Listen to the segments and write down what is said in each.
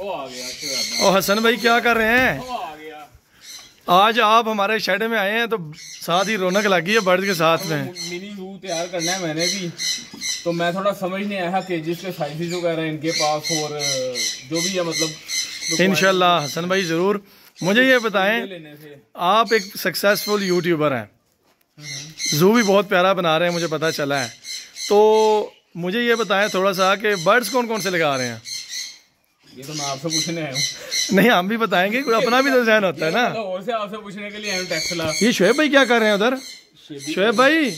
और हसन भाई क्या कर रहे हैं? आज आप हमारे शेड में आए हैं तो साथ ही रौनक लगी है बर्ड के साथ में। मिनी जू तैयार करना है मैंने भी। तो मैं थोड़ा समझ नहीं आया केजेस के साइजेस वगैरह इनके पास और जो भी है मतलब इनशाला हसन भाई ज़रूर। मुझे ये बताएँ आप एक सक्सेसफुल यूट्यूबर हैं। जू भी बहुत प्यारा बना रहे हैं मुझे पता चला है। तो मुझे ये बताएँ थोड़ा सा कि बर्ड्स कौन कौन से लगा रहे हैं? ये तो मैं आपसे पूछने आया हूँ। नहीं हम भी बताएँगे कोई अपना भी तो जहन होता है ना। तो और से आपसे पूछने के लिए आया टेक्सला ये शोएब भाई क्या कर रहे हैं उधर? शोएब भाई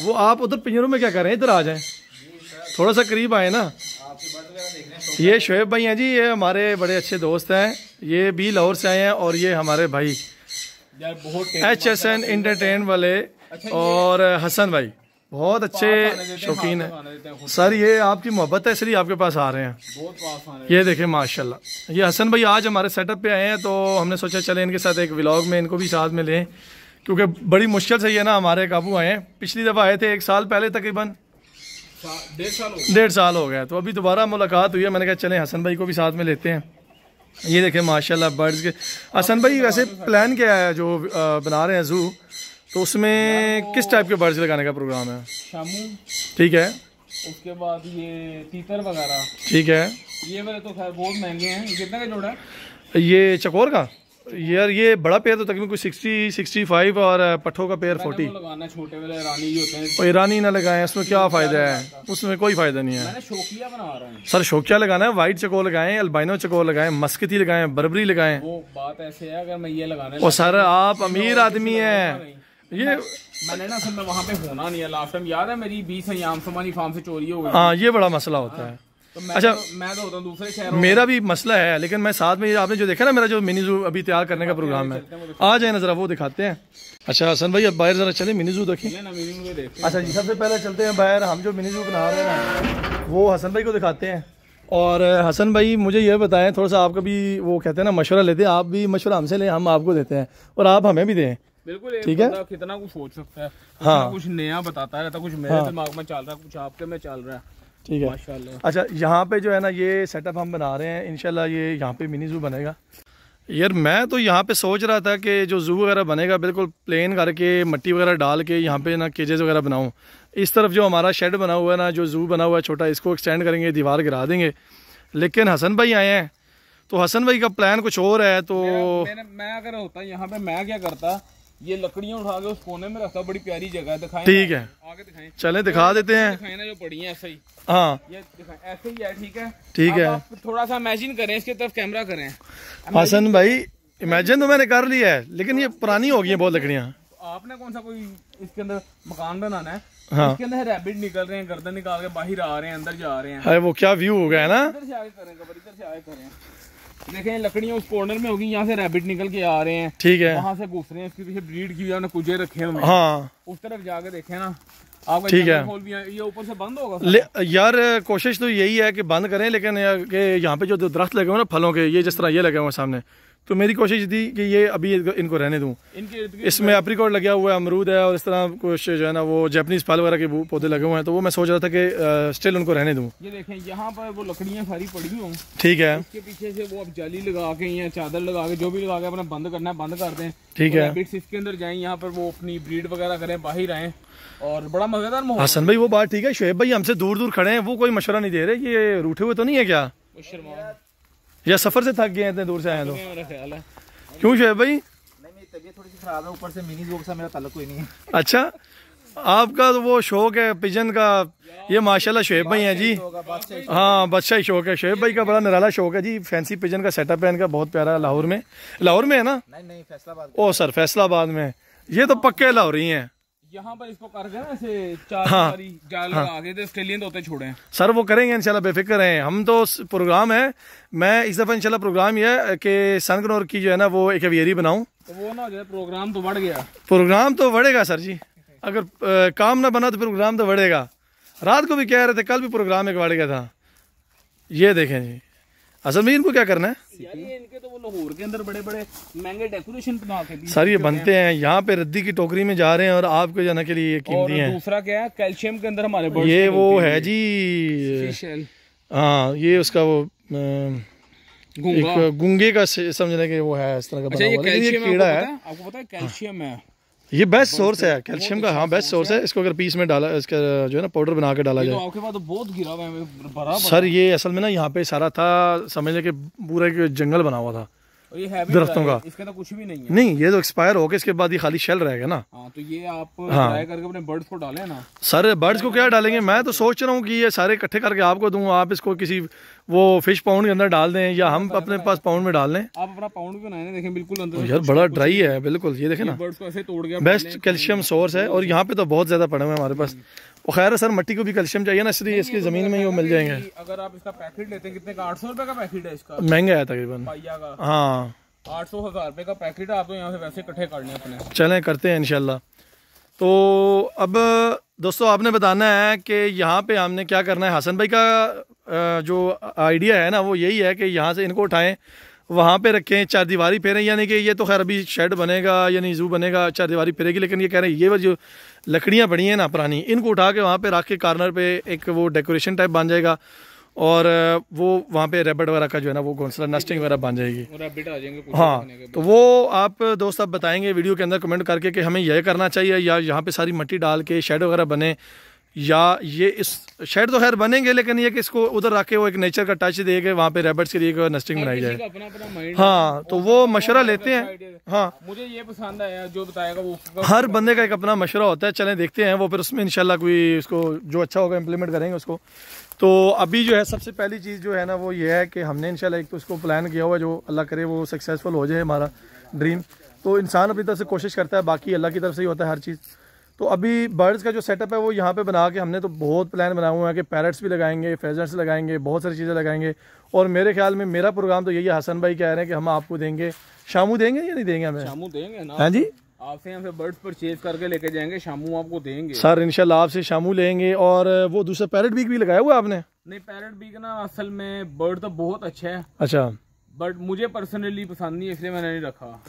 वो आप उधर पिंजरों में क्या कर रहे हैं? इधर आ जाए। थोड़ा सा करीब आए ना। ये शोएब भाई हैं जी ये हमारे बड़े अच्छे दोस्त हैं। ये भी लाहौर से आए हैं और ये हमारे भाई। यार बहुत एच एस एन इंटरटेन वाले और हसन भाई। बहुत अच्छे शौकीन है। सर ये आपकी मोहब्बत है इसलिए आपके पास आ रहे हैं। बहुत पास आने ये देखें माशाल्लाह। ये हसन भाई आज हमारे सेटअप पे आए हैं तो हमने सोचा चले इनके साथ एक व्लॉग में इनको भी साथ में लें क्योंकि बड़ी मुश्किल से ये ना हमारे काबू आए हैं। पिछली दफ़ा आए थे एक साल पहले तकरीबन। डेढ़ साल हो डेढ़ साल हो गया तो अभी दोबारा मुलाकात हुई है मैंने कहा चलें हसन भाई को भी साथ में लेते हैं। ये देखें माशाल्लाह बर्ड्स के हसन भाई वैसे प्लान क्या है जो बना रहे हैं जू तो उसमें किस टाइप के बर्ड्स लगाने का प्रोग्राम है? शामू। ठीक है। उसके बाद ये तीतर वगैरह। ठीक है। ये वाले तो खैर बहुत महँगे हैं। कितने का जोड़ा है? ये चकोर का? यार ये बड़ा पेड़ तो तकरीबन कुछ सिक्सटी सिक्सटी फाइव और पट्ठों का पेड़ फोर्टी छोटे वाले होते हैं। ईरानी ना लगाएँ उसमें क्या फ़ायदा है? उसमें कोई फ़ायदा नहीं है। मैंने बना रहा हूँ। सर शोकिया लगाना है वाइट चकोर लगाएँ अल्बाइनो चकोर लगाएँ मस्कती लगाएँ बर्बरी लगाएँ। वो बात ऐसे है अगर मैं ये लगाने और सर आप अमीर आदमी हैं। ये मैंने ना असल में वहाँ पे होना नहीं है लास्ट टाइम याद है मेरी बीस समानी फार्म से चोरी हो गई हाँ ये बड़ा मसला होता है। तो मैं अच्छा। तो, मैं तो होता हूँ दूसरे शहरों मेरा भी मसला है लेकिन मैं साथ में आपने जो देखा ना मेरा जो मिनी जू अभी तैयार करने का प्रोग्राम है। आ जाए ना जरा वो दिखाते हैं। अच्छा हसन भाई अब बाहर जरा चले मिनी जू देखें। अच्छा जी सबसे पहले चलते हैं बाहर हम जो मिनी जू बना रहे हैं वो हसन भाई को दिखाते हैं। और हसन भाई मुझे ये बताएँ थोड़ा सा आपका भी वो कहते हैं ना मशवरा लेते हैं आप भी मशवरा हमसे लें हम आपको देते हैं और आप हमें भी दें। बिल्कुल ठीक है? कितना कुछ सोच सकता है। हाँ। कुछ नया बताता रहता कुछ मेरे दिमाग में चल रहा है कुछ आपके में चल रहा है। ठीक है। माशाल्लाह। अच्छा यहाँ पे जो है ना ये सेटअप हम बना रहे हैं। इनशाला ये यहाँ पे मिनी जू बनेगा। यार मैं तो यहाँ पे सोच रहा था कि जो जू वगैरह बनेगा बिल्कुल प्लेन करके मट्टी वगैरह डाल के यहाँ पे ना केजेस वगैरह बनाऊँ। इस तरफ़ जो हमारा शेड बना हुआ है ना जो जू बना हुआ है छोटा इसको एक्सटेंड करेंगे दीवार गिरा देंगे। लेकिन हसन भाई आए हैं। तो हसन भाई का प्लान कुछ और है तो मैं अगर होता यहाँ पे मैं क्या करता ये लकड़ियाँ उठा के उस कोने में रखा बड़ी प्यारी जगह है दिखाएँ ठीक है। आगे दिखाएँ। चलें दिखा देते हैं। दिखाएँ ना जो पड़ी है ऐसे ही। हाँ। ये दिखाएँ ऐसे ही है ठीक है? ठीक है। आप थोड़ा सा इमेजिन करें इसके तरफ़ कैमरा करें। हसन भाई इमेजिन तो मैंने कर लिया है लेकिन ये पुरानी हो गई हैं बहुत लकड़ियाँ। आपने कौन सा कोई इसके अंदर मकान बनाना है? हाँ। इसके अंदर रैबिट निकल रहे हैं गर्दन निकाल के बाहर आ रहे हैं अंदर जा रहे हैं। है वो क्या व्यू हो गया है ना? इधर से आगे करें इधर से आगे करें। देखें लकड़ियाँ उस कॉर्नर में होगी यहाँ से रैबिट निकल के आ रहे हैं। ठीक है। वहाँ से घुस रहे हैं उसके पीछे ब्रीड की हुई कुछ उन्होंने कुजे रखे हुए हाँ। उस तरफ़ जाके देखे ना। आपका ठीक है। भी ये ऊपर से बंद होगा यार कोशिश तो यही है कि बंद करें लेकिन यार यहाँ पे जो दरख्त लगे हुए ना फलों के ये जिस तरह ये लगे हुए सामने। तो मेरी कोशिश थी कि ये अभी इनको- रहने दूँ। इसमें अप्रिकॉट लगा हुआ है अमरूद है और इस तरह कुछ जो है ना वो जैपनीज फल वगैरह के पौधे लगे हुए हैं। तो वो मैं सोच रहा था कि स्टिल उनको रहने दूँ। ये देखें यहाँ पर वो लकड़ियाँ सारी पड़ी हों। ठीक है। इसके पीछे से वो अब जाली लगा के या चादर लगा के जो भी लगा के अपना बंद करना है बंद कर दें। ठीक है। इसके अंदर जाएँ यहाँ पर वो अपनी ब्रीड वगैरह करें बाहर आए। और बड़ा मज़ेदार हसन भाई वो बात ठीक है। शुएब भाई हमसे दूर दूर खड़े हैं वो कोई मशवरा नहीं दे रहे ये रूठे हुए तो नहीं है क्या? शर्मा। या सफ़र से थक गए हैं इतने दूर से आए हैं तो? मेरा ख्याल है। क्यों शुएब भाई? नहीं मेरी तबीयत थोड़ी सी खराब है ऊपर से मिनी जोक से मेरा ताल्लुक कोई नहीं है। अच्छा आपका तो वो शौक है पिजन का ये माशाल्लाह शुएब भाई हैं जी। बादशाह हाँ बच्चा ही। शौक है शुएब भाई का बड़ा निराला शौक है जी फैंसी पिजन का सेटअप है इनका बहुत प्यारा है लाहौर में। लाहौर में है ना? नहीं नहीं फैसलाबाद। ओ सर फैसलाबाद में। ये तो पक्के लाहौरी हैं। यहाँ पर इसको करके ना ऐसे चार हाँ। जाल तो ऑस्ट्रेलियन तोते छोड़े सर वो करेंगे इंशाल्लाह बेफिक्र हैं। हम तो प्रोग्राम है। मैं इस दफ़ा इंशाल्लाह प्रोग्राम ये है कि सनगनौर की जो है ना वो एक अवियरी बनाऊँ। तो वो ना हो जाए प्रोग्राम तो बढ़ गया। प्रोग्राम तो बढ़ेगा सर जी। अगर अ, काम ना बना तो प्रोग्राम तो बढ़ेगा। रात को भी कह रहे थे कल भी प्रोग्राम एक बढ़ गया था। ये देखें जी। असल में इनको क्या करना है? यार ये इनके तो वो लाहौर के अंदर बड़े बड़े महँगे डेकोरेशन बना के सर ये बनते हैं। यहाँ पे रद्दी की टोकरी में जा रहे हैं और आपको जाने के लिए ये और कीमती हैं। दूसरा क्या है? कैल्शियम के अंदर हमारे ये वो है जी हाँ ये उसका वो एक गुंगे का समझने के वो है इस तरह का अच्छा बना ये हुआ। ये कैल्शियम कीड़ा है? आपको पता है कैल्शियम है? ये बेस्ट सोर्स है कैल्शियम का हाँ बेस्ट सोर्स है। इसको अगर पीस में डाला इसका जो है ना पाउडर बना के डाला जाए। आपके पास तो बहुत गिरा हुआ है भरा सर ये असल में ना यहाँ पे सारा था समझ लें कि पूरा एक जंगल बना हुआ था दरख्तों का। इसके अंदर कुछ भी नहीं है। नहीं ये तो एक्सपायर हो गया इसके बाद ये खाली शेल रहेगा ना। हाँ तो ये आप हाँ। करके अपने बर्ड्स को डालें ना। सर बर्ड्स को क्या डालेंगे? मैं तो सोच रहा हूँ कि ये सारे इकट्ठे करके आपको दूँ आप इसको किसी वो फ़िश पाउंड के अंदर डाल दें या हम अपने पास पाउंड में डाल लें? आप अपना पाउंड भी बनाए देखें बिल्कुल अंदर यार बड़ा ड्राई है बिल्कुल ये देखें ना। ऐसे तोड़ गया बेस्ट कैल्शियम सोर्स है और यहाँ पे तो बहुत ज़्यादा पड़े हुए हैं हमारे पास। और खैर सर मिट्टी को भी कैल्शियम चाहिए ना इसलिए इसकी ज़मीन में ही वो मिल जाएँगे। अगर आप इसका पैकेट लेते हैं कितने का? आठ सौ रुपए का पैकेट है इसका? महँगा है तकरीबन। हाँ। आठ सौ हज़ार रुपए का पैकेट है आप तो यहाँ से वैसे इकट्ठे करने अपने। चलें करते हैं इनशाला तो अब दोस्तों आपने बताना है कि यहाँ पे हमने क्या करना है? हसन भाई का जो आइडिया है ना वो यही है कि यहाँ से इनको उठाएँ वहाँ पे रखें चार दीवारी फेरें यानी कि ये तो खैर अभी शेड बनेगा यानी जू बनेगा चार दीवारी फेरेगी लेकिन ये कह रहे हैं ये वो जो लकड़ियाँ पड़ी हैं ना पुरानी इनको उठा के वहाँ पे रख के कार्नर पे एक वो डेकोरेशन टाइप बन जाएगा और वो वहाँ पे रेबड वगैरह का जो है ना वो घोंसला नस्टिंग वगैरह बन जाएगी। और आ जाएँगे हाँ तो वो आप दोस्त आप बताएँगे वीडियो के अंदर कमेंट करके कि हमें यह करना चाहिए या यहाँ पे सारी मट्टी डाल के शेड वगैरह बने या ये इस शेड तो खैर बनेंगे लेकिन ये कि इसको उधर रख के वो एक नेचर का टच दे के वहाँ पे रैबिट्स के लिए एक नस्टिंग बनाई जाए। हाँ। तो वो मशवरा लेते हैं। हाँ। मुझे ये पसंद आया जो बताएगा वो हर बंदे का एक अपना मशरा होता है चलें देखते हैं वो फिर उसमें इंशाल्लाह कोई उसको जो अच्छा होगा इम्प्लीमेंट करेंगे उसको। तो अभी जो है सबसे पहली चीज़ जो है ना वो ये है कि हमने इंशाल्लाह एक तो उसको प्लान किया हुआ जो अल्लाह करे वो सक्सेसफुल हो जाए हमारा ड्रीम तो इंसान अपनी तरफ़ से कोशिश करता है बाकी अल्लाह की तरफ़ से ही होता है हर चीज़। तो अभी बर्ड्स का जो सेटअप है वो यहाँ पे बना के हमने तो बहुत प्लान बनाए हुआ हैं कि पैरट्स भी लगाएँगे फेजर्स लगाएँगे बहुत सारी चीज़ें लगाएँगे। और मेरे ख्याल में मेरा प्रोग्राम तो यही है हसन भाई कह रहे हैं कि हम आपको देंगे। शामू देंगे या नहीं देंगे हमें? शामू देंगे ना। हाँ जी? आपसे यहाँ से बर्ड्स परचेज करके लेके जाएँगे शामू आपको देंगे। सर इंशाल्लाह आपसे शामू लेंगे। और वो दूसरा पैरट बीक भी लगाया हुआ आपने? नहीं पैरट बीक ना असल में बर्ड तो बहुत अच्छा है। अच्छा। बट मुझे पर्सनली पसंद नहीं है इसलिए मैंने नहीं रखा।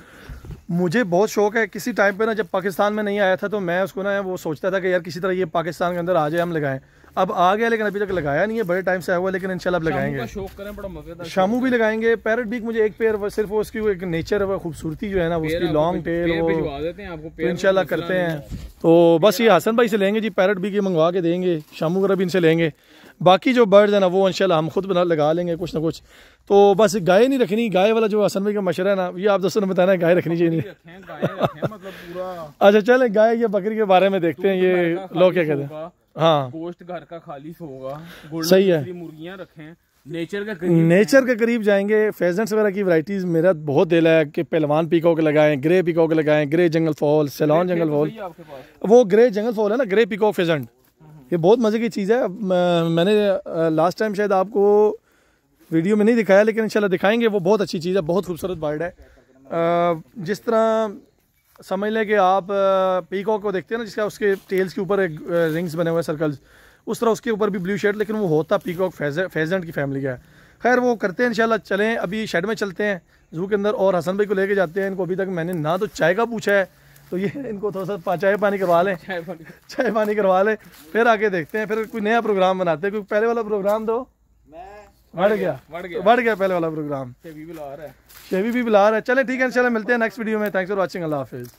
मुझे बहुत शौक है किसी टाइम पे ना जब पाकिस्तान में नहीं आया था तो मैं उसको ना वो सोचता था कि यार किसी तरह ये पाकिस्तान के अंदर आ जाए हम लगाएँ। अब आ गया लेकिन अभी तक लगाया नहीं है बड़े टाइम से आया हुआ लेकिन इंशाल्लाह अब लगाएँगे। शौक करें बड़ा मज़ेदार शामू भी लगाएँगे। पैरट बीक मुझे एक पेयर सिर्फ़ उसकी एक नेचर खूबसूरती जो है ना उसकी लॉन्ग टेल वो तो इंशाल्लाह करते हैं। तो बस ये हसन भाई से लेंगे जी पैरट भी के मंगवा के देंगे शामू वगैरह भी इनसे लेंगे। बाकी जो बर्ड्स है ना वो इंशाल्लाह हम खुद बना लगा लेंगे कुछ ना कुछ। तो बस गाय नहीं रखनी गाय वाला जो हसन भाई का मशरा है ना ये आप दोस्तों ने बताना है गाय रखनी चाहिए। मतलब अच्छा चलें गाय या बकरी के बारे में देखते हैं ये लोग क्या कहते हैं। हाँ। गोश्त घर का खालिश होगा सही है। मुर्गियाँ रखें नेचर के करीब नेचर के करीब जाएँगे फेजेंट्स वगैरह की वैरायटीज मेरा बहुत दिल है कि पहलवान पीकॉक लगाएँ ग्रे पीकॉक लगाएँ grey jungle fowl Ceylon jungle fowl वो ग्रे जंगल फॉल है ना ग्रे पीकॉक फेजेंट ये बहुत मज़े की चीज़ है। मैंने लास्ट टाइम शायद आपको वीडियो में नहीं दिखाया, लेकिन इंशाल्लाह दिखाएँगे। वो बहुत अच्छी चीज़ है, बहुत खूबसूरत बर्ड है। जिस तरह समझ लें कि आप पीकॉक को देखते हैं ना, जिसका उसके टेल्स के ऊपर एक रिंग्स बने हुए सर्कल्स उस तरह उसके ऊपर भी ब्लू शेड लेकिन वो होता पीकॉक फेजेंट की फैमिली का है। खैर, वो करते हैं इंशाल्लाह, चलें, अभी शेड में चलते हैं जू के अंदर, और हसन भाई को लेके जाते हैं, इनको अभी तक मैंने ना तो चाय का पूछा है तो ये इनको थोड़ा सा चाय पानी करवा लें। चाय पानी। चाय पानी करवा लें फिर आके देखते हैं फिर कोई नया प्रोग्राम बनाते हैं। क्योंकि पहले वाला प्रोग्राम दो। बढ़ गया। बढ़ गया। बढ़ गया पहले वाला प्रोग्राम शेवी भी बुला रहा है। शेवी भी बुला रहा है। चले ठीक है इंशाल्लाह मिलते हैं नेक्स्ट वीडियो में। थैंक्स फॉर वाचिंग अल्लाह हाफिज़